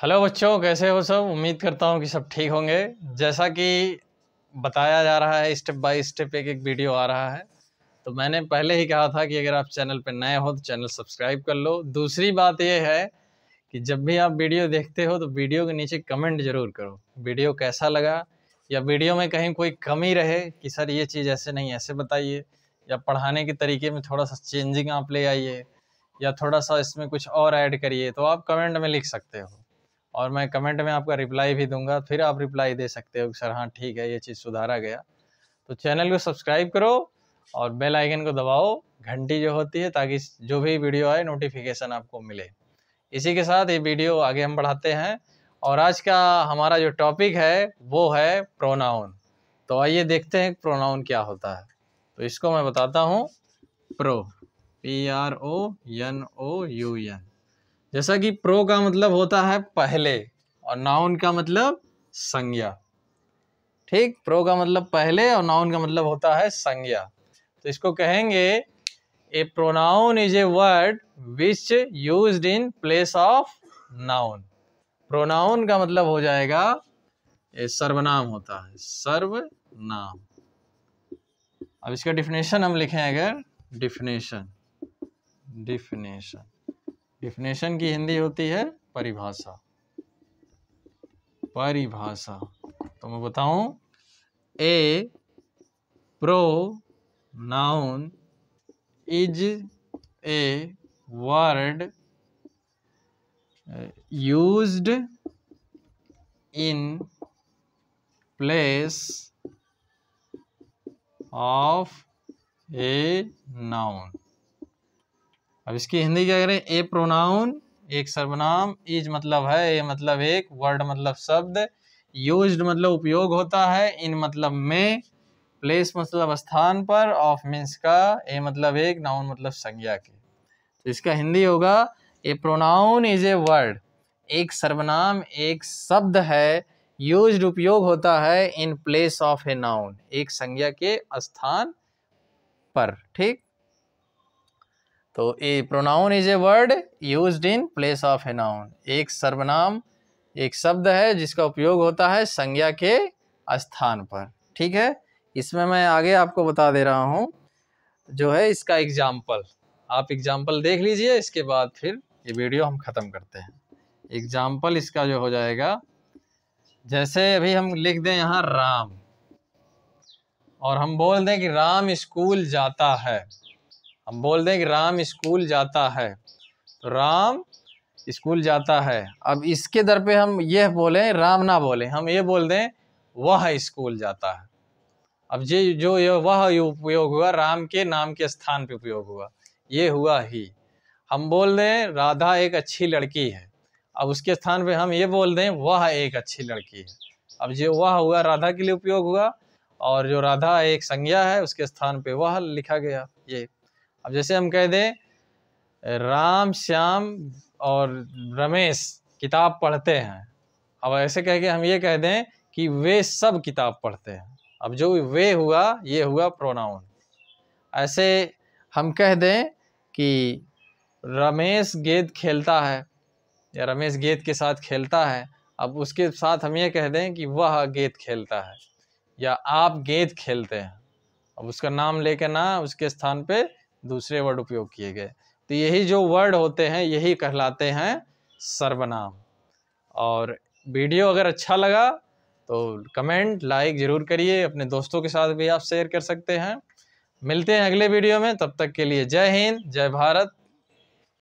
Hello बच्चों, कैसे हो सब? उम्मीद करता हूँ कि सब ठीक होंगे। जैसा कि बताया जा रहा है, स्टेप बाय स्टेप एक एक वीडियो आ रहा है। तो मैंने पहले ही कहा था कि अगर आप चैनल पर नए हो तो चैनल सब्सक्राइब कर लो। दूसरी बात यह है कि जब भी आप वीडियो देखते हो तो वीडियो के नीचे कमेंट ज़रूर करो। वीडियो कैसा लगा? या वीडियो में कहीं कोई कमी रहे कि, सर, ये चीज़ ऐसे नहीं, ऐसे बताइए। या पढ़ाने के तरीके में थोड़ा सा चेंजिंग आप ले आइए, या थोड़ा सा इसमें कुछ और ऐड करिए तो आप कमेंट में लिख सकते हो। और मैं कमेंट में आपका रिप्लाई भी दूँगा, फिर आप रिप्लाई दे सकते हो सर हाँ ठीक है, ये चीज़ सुधारा गया। तो चैनल को सब्सक्राइब करो और बेल आइकन को दबाओ, घंटी जो होती है, ताकि जो भी वीडियो आए नोटिफिकेशन आपको मिले। इसी के साथ ये वीडियो आगे हम बढ़ाते हैं और आज का हमारा जो टॉपिक है, वो है प्रोनाउन तो आइए देखते हैं प्रोनाउन क्या होता है। तो इसको मैं बताता हूँ। Pro P R O N O U N जैसा कि प्रो का मतलब होता है पहले और नाउन का मतलब संज्ञा। ठीक? प्रो का मतलब पहले और नाउन का मतलब होता है संज्ञा। तो इसको कहेंगे a pronoun is a word which use in place of noun pronoun का मतलब हो जाएगा ये सर्वनाम होता है। सर्वनाम। अब इसका डिफिनेशन हम लिखें अगर डिफिनेशन डिफिनेशन डिफिनेशन की हिंदी होती है परिभाषा। परिभाषा। तो मैं बताऊँ a pronoun is a word used in place of a noun अब इसकी हिंदी क्या करें? ए प्रोनाउन एक सर्वनाम इज़ मतलब है ए मतलब एक वर्ड मतलब शब्द यूज़ मतलब उपयोग होता है इन मतलब में प्लेस मतलब स्थान पर ऑफ़ मीन्स का ए मतलब एक नाउन मतलब संज्ञा के। तो इसका हिंदी होगा a pronoun is a word एक सर्वनाम, एक शब्द है यूज़ उपयोग होता है in place of a noun एक संज्ञा के स्थान पर, ठीक? तो a pronoun is a word use in place of a noun एक सर्वनाम, एक शब्द है जिसका उपयोग होता है संज्ञा के स्थान पर। ठीक है? इसमें मैं आगे आपको बता दे रहा हूँ, जो है इसका एग्ज़ाम्पल आप एग्ज़ाम्पल देख लीजिए, इसके बाद फिर ये वीडियो हम ख़त्म करते हैं। एग्ज़ाम्पल इसका जो हो जाएगा, जैसे अभी हम लिख दें यहाँ राम, और हम बोल दें कि राम स्कूल जाता है। हम बोल दें कि राम स्कूल जाता है। तो राम स्कूल जाता है। अब इसके दर पे हम यह बोलें, राम ना बोलें, हम ये बोल दें, वह स्कूल जाता है। अब ये जो ये वह उपयोग हुआ, राम के नाम के स्थान पे उपयोग हुआ, ये हुआ ही। हम बोल दें, राधा एक अच्छी लड़की है। अब उसके स्थान पे हम ये बोल दें, वह एक अच्छी लड़की है। अब जो वह हुआ, राधा के लिए उपयोग हुआ, और जो राधा एक संज्ञा है, उसके स्थान पे वह लिखा गया, ये। अब जैसे हम कह दें, राम, श्याम और रमेश किताब पढ़ते हैं। अब ऐसे कह के हम ये कह दें कि वे सब किताब पढ़ते हैं। अब जो वे हुआ, ये हुआ प्रोनाउन ऐसे हम कह दें कि रमेश गेंद खेलता है, या रमेश गेंद के साथ खेलता है, अब उसके साथ हम ये कह दें कि वह गेंद खेलता है, या आप गेंद खेलते हैं। अब उसका नाम लेकर ना उसके स्थान पे दूसरे वर्ड उपयोग किए गए। तो यही जो वर्ड होते हैं, यही कहलाते हैं सर्वनाम। और वीडियो अगर अच्छा लगा तो कमेंट लाइक ज़रूर करिए। अपने दोस्तों के साथ भी आप शेयर कर सकते हैं। मिलते हैं अगले वीडियो में। तब तक के लिए जय हिंद, जय भारत।